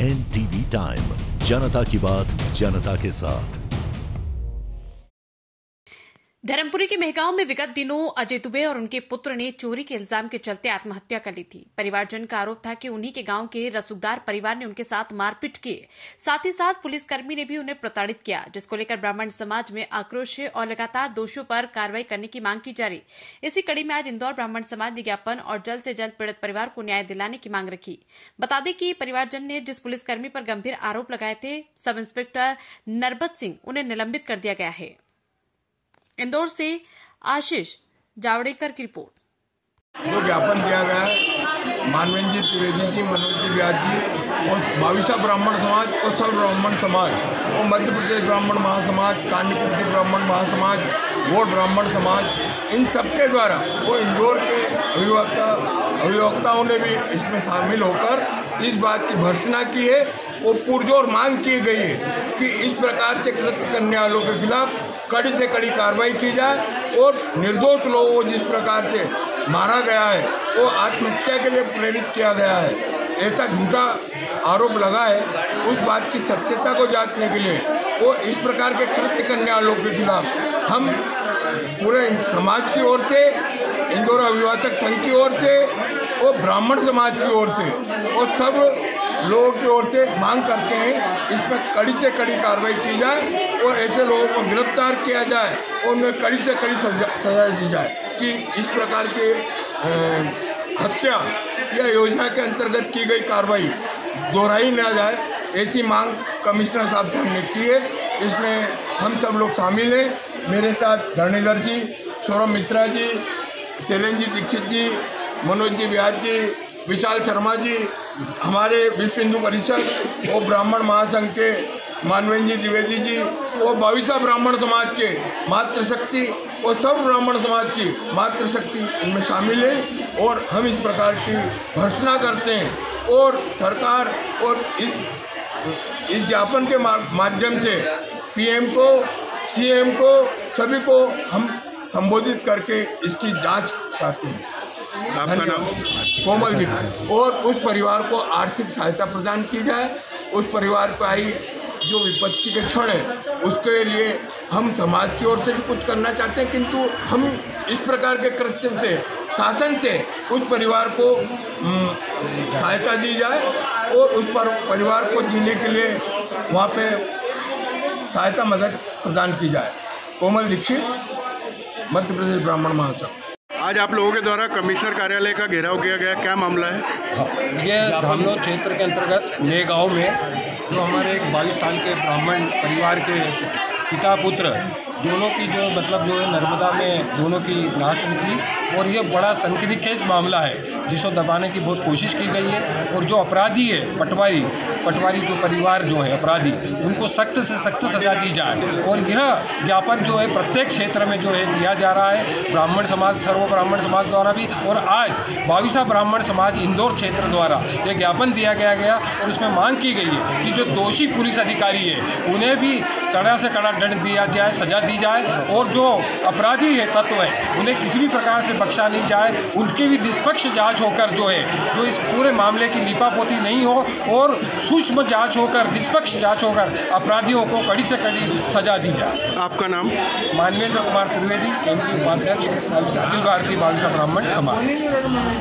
N TV time. जनता की बात जनता के साथ। धर्मपुरी के मेहगांव में विगत दिनों अजय दुबे और उनके पुत्र ने चोरी के इल्ज़ाम के चलते आत्महत्या कर ली थी। परिवारजन का आरोप था कि उन्हीं के गाँव के रसूखदार परिवार ने उनके साथ मारपीट की साथ ही साथ पुलिसकर्मी ने भी उन्हें प्रताड़ित किया, जिसको लेकर ब्राह्मण समाज में आक्रोश है और लगातार दोषियों पर कार्रवाई करने की मांग की जा रही। इसी कड़ी में आज इंदौर ब्राह्मण समाज ने ज्ञापन और जल्द से जल्द पीड़ित परिवार को न्याय दिलाने की मांग रखी। बता दें कि परिवारजन ने जिस पुलिसकर्मी पर गंभीर आरोप लगाए थे, सब इंस्पेक्टर नरबत सिंह उन्हें निलंबित कर दिया गया है। इंदौर से आशीष जावड़ेकर की रिपोर्ट। जो ज्ञापन दिया गया है जी त्रिवेदी जी, मनोज जी व्यास जी और बाविसा ब्राह्मण समाज सब ब्राह्मण समाज और मध्य प्रदेश ब्राह्मण महासमाज कान्यपुर की ब्राह्मण महासमाज वोट ब्राह्मण समाज, इन सबके द्वारा वो इंदौर के अभिवक्ता, अभिवक्ताओं ने भी इसमें शामिल होकर इस बात की भर्सना की है और पुरजोर मांग की गई है कि इस प्रकार से कृत्य करने वालों के खिलाफ कड़ी से कड़ी कार्रवाई की जाए और निर्दोष लोगों को जिस प्रकार से मारा गया है, वो आत्महत्या के लिए प्रेरित किया गया है। ऐसा झूठा आरोप लगा है उस बात की सत्यता को जांचने के लिए। वो इस प्रकार के कृत्य करने वालों के खिलाफ हम पूरे समाज की ओर से, इंदौर अभिभाषक संघ की ओर से और ब्राह्मण समाज की ओर से और सब लोगों की ओर से मांग करते हैं, इस पर कड़ी से कड़ी कार्रवाई की जाए और ऐसे लोगों को गिरफ़्तार किया जाए और उन्हें कड़ी से कड़ी सजा दी जाए कि इस प्रकार के हत्या या योजना के अंतर्गत की गई कार्रवाई दोहराई न जाए, ऐसी मांग कमिश्नर साहब से हमने की है। इसमें हम सब लोग शामिल हैं। मेरे साथ धरणीधर जी, सौरभ मिश्रा जी शैलेंद्र जी, दीक्षित जी, मनोज जी, व्यास जी विशाल शर्मा जी, हमारे विश्व हिंदू परिषद और ब्राह्मण महासंघ के मानवेंद्र जी द्विवेदी जी और बाविसा ब्राह्मण समाज के मातृशक्ति और सब ब्राह्मण समाज की मातृशक्ति इनमें शामिल है और हम इस प्रकार की घोषणा करते हैं और सरकार और इस इस ज्ञापन के माध्यम से पीएम को, सीएम को, सभी को हम संबोधित करके इसकी जाँच चाहते हैं। आपका नाम? कोमल जी। और उस परिवार को आर्थिक सहायता प्रदान की जाए। उस परिवार पर आई जो विपत्ति के क्षण है, उसके लिए हम समाज की ओर से भी कुछ करना चाहते हैं, किंतु हम इस प्रकार के कृत्य से, शासन से उस परिवार को सहायता दी जाए और उस पर परिवार को जीने के लिए वहाँ पे सहायता मदद प्रदान की जाए। कोमल दीक्षित, मध्य प्रदेश ब्राह्मण महासभा। आज आप लोगों के द्वारा कमिश्नर कार्यालय का घेराव किया गया। क्या मामला है? ये धामनौर क्षेत्र के अंतर्गत नए गाँव में, जो हमारे एक बाईस साल के ब्राह्मण परिवार के पिता पुत्र, दोनों की जो मतलब जो है नर्मदा में दोनों की नाश निकली और ये बड़ा सनसनीखेज मामला है जिसको दबाने की बहुत कोशिश की गई है और जो अपराधी है, पटवारी पटवारी जो परिवार जो है, अपराधी, उनको सख्त से सख्त सजा दी जाए। और यह ज्ञापन जो है प्रत्येक क्षेत्र में जो है दिया जा रहा है, ब्राह्मण समाज, सर्व ब्राह्मण समाज द्वारा भी और आज बाविसा ब्राह्मण समाज इंदौर क्षेत्र द्वारा यह ज्ञापन दिया गया गया और उसमें मांग की गई है कि जो दोषी पुलिस अधिकारी है, उन्हें भी कड़ा से कड़ा दंड दिया जाए सजा दी जाए और जो अपराधी है तत्व है उन्हें किसी भी प्रकार से बख्शा नहीं जाए उनकी भी निष्पक्ष जाँच होकर जो है जो इस पूरे मामले की लिपापोती नहीं हो और सूक्ष्म जाँच होकर निष्पक्ष जाँच होकर अपराधियों को कड़ी से कड़ी सजा दी जाए। आपका नाम? मानवेंद्र कुमार त्रिवेदी केंद्रीय उपाध्यक्ष अखिल भारतीय बालिका ब्राह्मण समाज